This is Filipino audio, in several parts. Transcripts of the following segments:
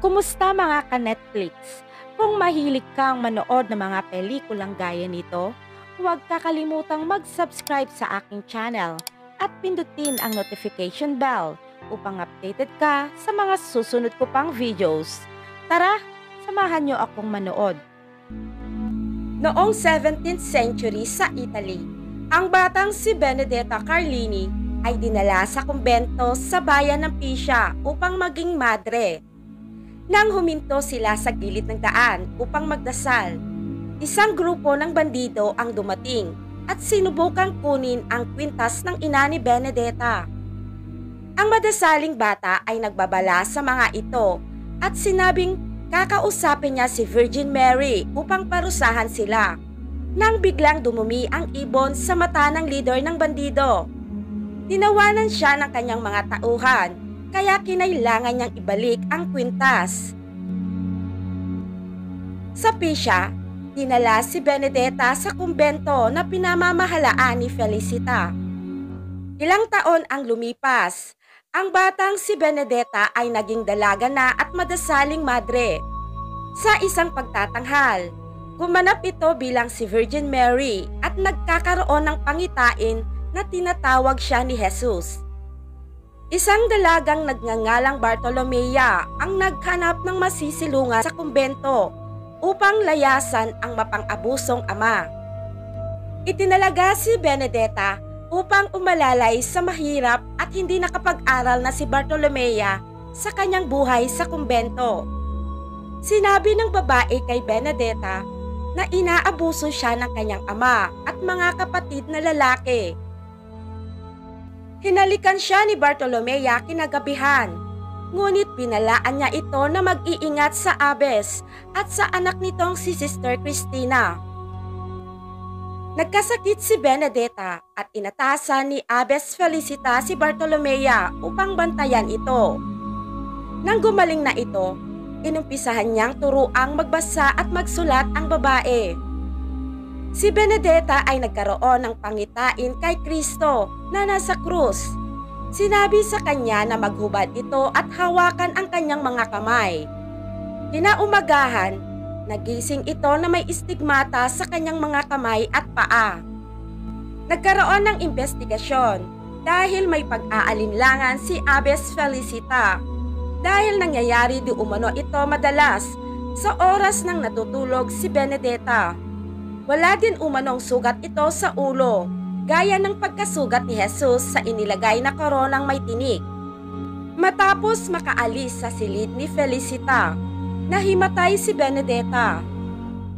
Kumusta mga ka-Netflix? Kung mahilig kang manood ng mga pelikulang gaya nito, huwag kakalimutang mag-subscribe sa aking channel at pindutin ang notification bell upang updated ka sa mga susunod ko pang videos. Tara, samahan niyo akong manood. Noong 17th century sa Italy, ang batang si Benedetta Carlini ay dinala sa kumbento sa bayan ng Piscia upang maging madre nang huminto sila sa gilid ng daan upang magdasal, isang grupo ng bandido ang dumating at sinubukang kunin ang kwintas ng ina ni Benedetta. Ang madasaling bata ay nagbabala sa mga ito at sinabing kakausapin niya si Virgin Mary upang parusahan sila. Nang biglang dumumi ang ibon sa mata ng leader ng bandido. Tinawanan siya ng kanyang mga tauhan kaya kinailangan niyang ibalik ang kwintas. Sa Pisha, dinala si Benedetta sa kumbento na pinamamahalaan ni Felicita. Ilang taon ang lumipas, ang batang si Benedetta ay naging dalaga na at madasaling madre. Sa isang pagtatanghal, gumanap ito bilang si Virgin Mary at nagkakaroon ng pangitain na tinatawag siya ni Jesus. Isang dalagang nagngangalang Bartolomea ang naghanap ng masisilungan sa kumbento upang layasan ang mapang-abusong ama. Itinalaga si Benedetta upang umalalay sa mahirap at hindi nakapag-aral na si Bartolomea sa kanyang buhay sa kumbento. Sinabi ng babae kay Benedetta na inaabuso siya ng kanyang ama at mga kapatid na lalaki Hinalikan siya ni Bartolomea kinagabihan. Ngunit pinalaan niya ito na mag-iingat sa Abes at sa anak nitong si Sister Christina. Nagkasakit si Benedetta at inatasan ni Abes Felicita si Bartolomea upang bantayan ito. Nang gumaling na ito, inumpisahan niyang turuang magbasa at magsulat ang babae. Si Benedetta ay nagkaroon ng pangitain kay Kristo na nasa krus. Sinabi sa kanya na maghubad ito at hawakan ang kanyang mga kamay. Kinaumagahan, nagising ito na may istigmata sa kanyang mga kamay at paa. Nagkaroon ng investigasyon dahil may pag-aalinlangan si Abes Felicita dahil nangyayari di umano ito madalas sa oras ng natutulog si Benedetta. Wala din umanong sugat ito sa ulo, gaya ng pagkasugat ni Jesus sa inilagay na koronang may tinik. Matapos makaalis sa silid ni Felicita, nahimatay si Benedetta.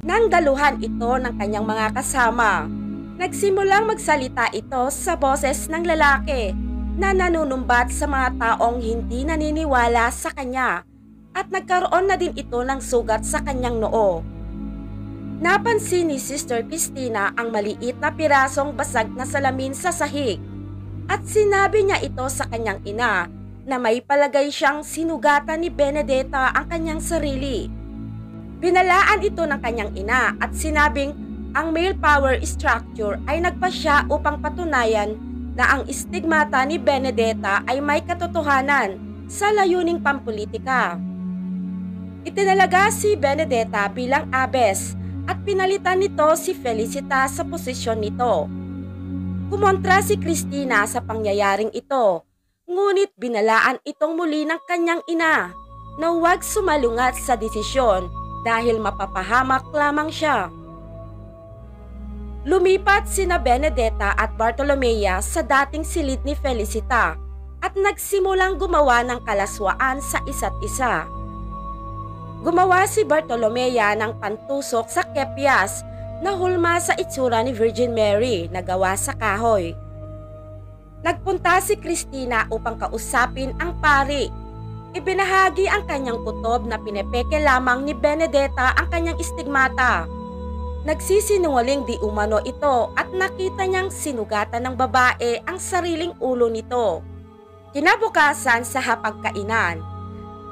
Nang daluhan ito ng kanyang mga kasama, nagsimulang magsalita ito sa boses ng lalaki na nanunumbat sa mga taong hindi naniniwala sa kanya at nagkaroon na din ito ng sugat sa kanyang noo. Napansin ni Sister Christina ang maliit na pirasong basag na salamin sa sahig at sinabi niya ito sa kanyang ina na may palagay siyang sinugatan ni Benedetta ang kanyang sarili. Binalaan ito ng kanyang ina at sinabing ang male power structure ay nagpasya upang patunayan na ang istigmata ni Benedetta ay may katotohanan sa layuning pampolitika. Itinalaga si Benedetta bilang abes at pinalitan nito si Felicita sa posisyon nito. Kumontra si Christina sa pangyayaring ito, ngunit binalaan itong muli ng kanyang ina na huwag sumalungat sa desisyon dahil mapapahamak lamang siya. Lumipat sina Benedetta at Bartolomea sa dating silid ni Felicita at nagsimulang gumawa ng kalaswaan sa isa't isa. Gumawa si Bartolomea ng pantusok sa kepyas na hulma sa itsura ni Virgin Mary na gawa sa kahoy. Nagpunta si Christina upang kausapin ang pari. Ibinahagi ang kanyang kutob na pinepeke lamang ni Benedetta ang kanyang istigmata. Nagsisinungaling di umano ito at nakita niyang sinugatan ng babae ang sariling ulo nito. Kinabukasan sa hapagkainan,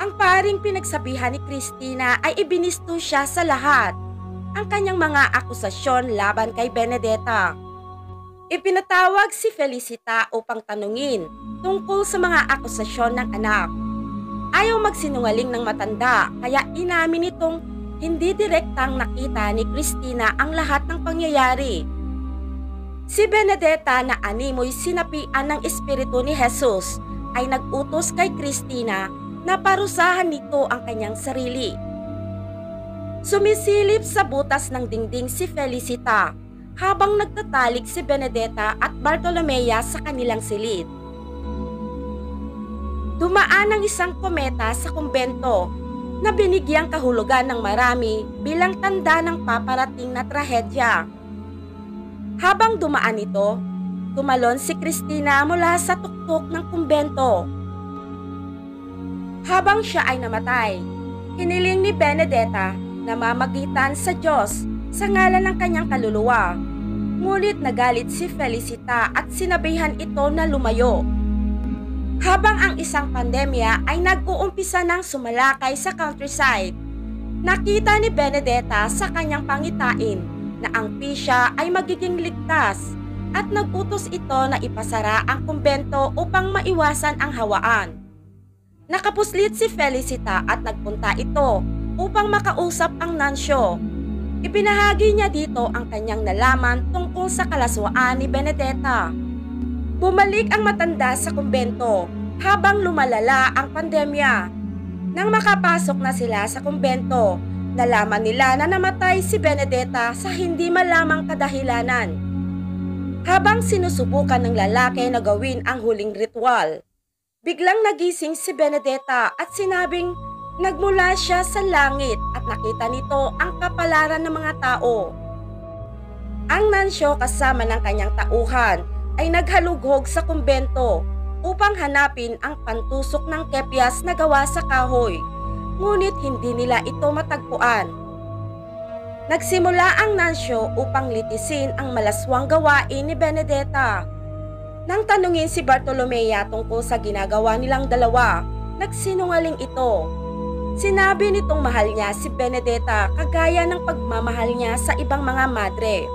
ang paring pinagsabihan ni Christina ay ibinisto siya sa lahat ang kanyang mga akusasyon laban kay Benedetta. Ipinatawag si Felicita upang tanungin tungkol sa mga akusasyon ng anak. Ayaw magsinungaling ng matanda kaya inamin itong hindi direktang nakita ni Christina ang lahat ng pangyayari. Si Benedetta na animoy sinapian ng Espiritu ni Jesus ay nagutos kay Christina na parusahan nito ang kanyang sarili. Sumisilip sa butas ng dingding si Felicita habang nagtatalig si Benedetta at Bartolomea sa kanilang silid. Dumaan ang isang kometa sa kumbento na binigyang kahulugan ng marami bilang tanda ng paparating na trahedya. Habang dumaan ito, tumalon si Christina mula sa tuktok ng kumbento. Habang siya ay namatay, hiniling ni Benedetta na mamagitan sa Diyos sa ngalan ng kanyang kaluluwa. Ngunit nagalit si Felicita at sinabihan ito na lumayo. Habang ang isang pandemya ay nag-uumpisa ng sumalakay sa countryside, nakita ni Benedetta sa kanyang pangitain na ang Pisha ay magiging ligtas at nagutos ito na ipasara ang kumbento upang maiwasan ang hawaan. Nakapuslit si Felicita at nagpunta ito upang makausap ang nansyo. Ipinahagi niya dito ang kanyang nalaman tungkol sa kalaswaan ni Benedetta. Bumalik ang matanda sa kumbento habang lumalala ang pandemya. Nang makapasok na sila sa kumbento, nalaman nila na namatay si Benedetta sa hindi malamang kadahilanan. Habang sinusubukan ng lalaki na gawin ang huling ritual, biglang nagising si Benedetta at sinabing nagmula siya sa langit at nakita nito ang kapalaran ng mga tao. Ang nansyo kasama ng kanyang tauhan ay naghalughog sa kumbento upang hanapin ang pantusok ng kepyas na gawa sa kahoy, ngunit hindi nila ito matagpuan. Nagsimula ang nansyo upang litisin ang malaswang gawain ni Benedetta. Nang tanungin si Bartolomea tungkol sa ginagawa nilang dalawa, nagsinungaling ito. Sinabi nitong mahal niya si Benedetta kagaya ng pagmamahal niya sa ibang mga madre.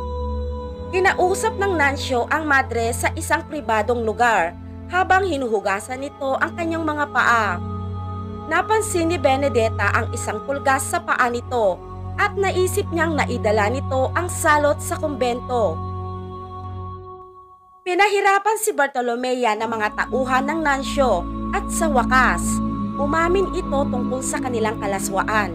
Kinausap ng Nansyo ang madre sa isang pribadong lugar habang hinuhugasan nito ang kanyang mga paa. Napansin ni Benedetta ang isang pulgas sa paa nito at naisip niyang naidala nito ang salot sa kumbento. Pinahirapan si Bartolomea ng mga tauhan ng Nansyo at sa wakas, umamin ito tungkol sa kanilang kalaswaan.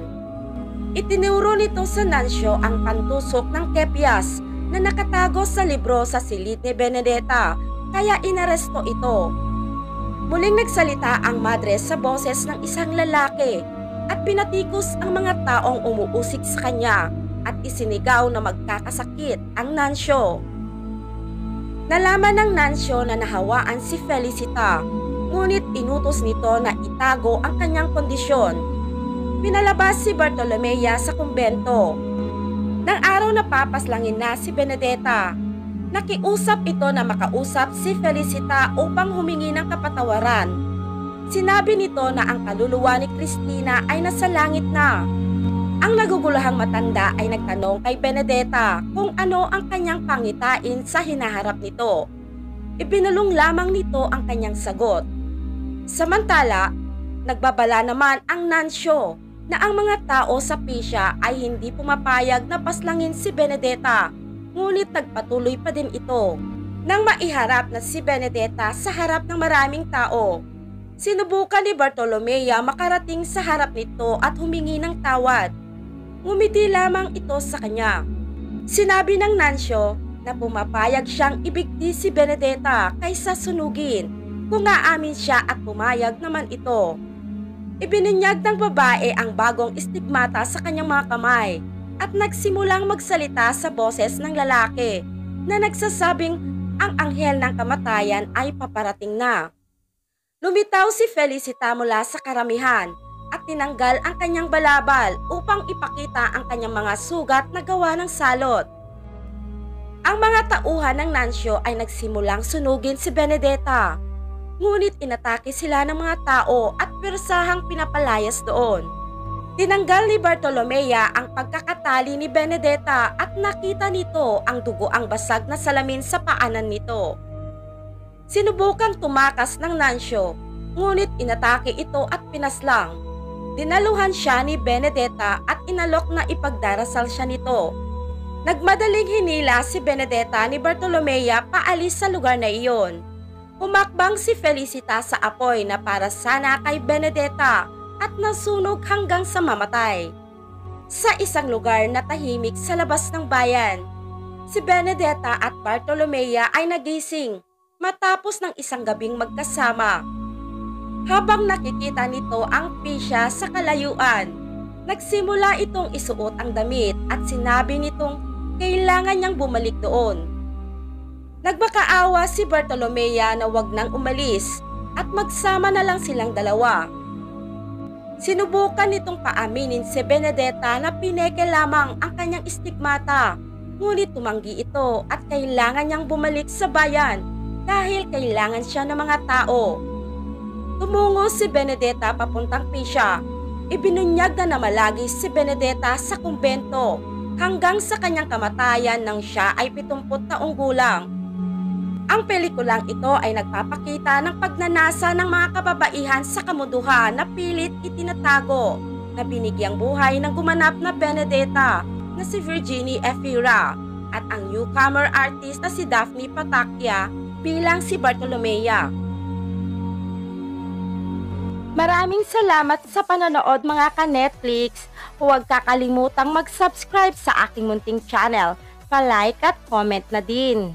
Itinuro nito sa Nansyo ang pantusok ng Kepias na nakatago sa libro sa silid ni Benedetta kaya inaresto ito. Muling nagsalita ang madre sa boses ng isang lalaki at pinatikos ang mga taong umuusik sa kanya at isinigaw na magkakasakit ang nansyo. Nalaman ng nansyo na nahawaan si Felicita, ngunit inutos nito na itago ang kanyang kondisyon. Pinalabas si Bartolomea sa kumbento nang araw na papaslangin na si Benedetta, nakiusap ito na makausap si Felicita upang humingi ng kapatawaran. Sinabi nito na ang kaluluwa ni Christina ay nasa langit na. Ang nagugulahang matanda ay nagtanong kay Benedetta kung ano ang kanyang pangitain sa hinaharap nito. Ibinulong lamang nito ang kanyang sagot. Samantala, nagbabala naman ang nansyo na ang mga tao sa Pisha ay hindi pumapayag na paslangin si Benedetta, ngunit nagpatuloy pa din ito. Nang maiharap na si Benedetta sa harap ng maraming tao, sinubukan ni Bartolomea makarating sa harap nito at humingi ng tawad. Ngumiti lamang ito sa kanya. Sinabi ng Nansyo na pumapayag siyang ibigti si Benedetta kaysa sunugin kung aamin siya at pumayag naman ito. Ibinunyag ng babae ang bagong istigmata sa kanyang mga kamay at nagsimulang magsalita sa boses ng lalaki na nagsasabing ang anghel ng kamatayan ay paparating na. Lumitaw si Felicita mula sa karamihan tinanggal ang kanyang balabal upang ipakita ang kanyang mga sugat na gawa ng salot. Ang mga tauhan ng Nansyo ay nagsimulang sunugin si Benedetta Ngunit inatake sila ng mga tao at persahang pinapalayas doon. Tinanggal ni Bartolomea ang pagkakatali ni Benedetta at nakita nito ang dugo ang basag na salamin sa paanan nito. Sinubukang tumakas ng Nansyo ngunit inatake ito at pinaslang. Dinaluhan siya ni Benedetta at inalok na ipagdarasal siya nito. Nagmadaling hinila si Benedetta ni Bartolomea paalis sa lugar na iyon. Humakbang si Felicita sa apoy na para sana kay Benedetta at nasunog hanggang sa mamatay. Sa isang lugar na tahimik sa labas ng bayan, si Benedetta at Bartolomea ay nagising matapos ng isang gabing magkasama. Habang nakikita nito ang pisya sa kalayuan, nagsimula itong isuot ang damit at sinabi nitong kailangan niyang bumalik doon. Nagmakaawa si Bartolomea na wag nang umalis at magsama na lang silang dalawa. Sinubukan nitong paaminin si Benedetta na pineke lamang ang kanyang istigmata, ngunit tumanggi ito at kailangan niyang bumalik sa bayan dahil kailangan siya ng mga tao. Tumungo si Benedetta papuntang Pisha. Ibinunyag na namalagi si Benedetta sa kumbento hanggang sa kanyang kamatayan nang siya ay 70 taong gulang. Ang pelikulang ito ay nagpapakita ng pagnanasa ng mga kababaihan sa kamuduhan na pilit itinatago na binigyang buhay ng gumanap na Benedetta na si Virginie Efira at ang newcomer artist na si Daphne Patakya bilang si Bartolomea. Maraming salamat sa panonood mga ka-Netflix. Huwag kakalimutang mag-subscribe sa aking munting channel. Pa-like at comment na din.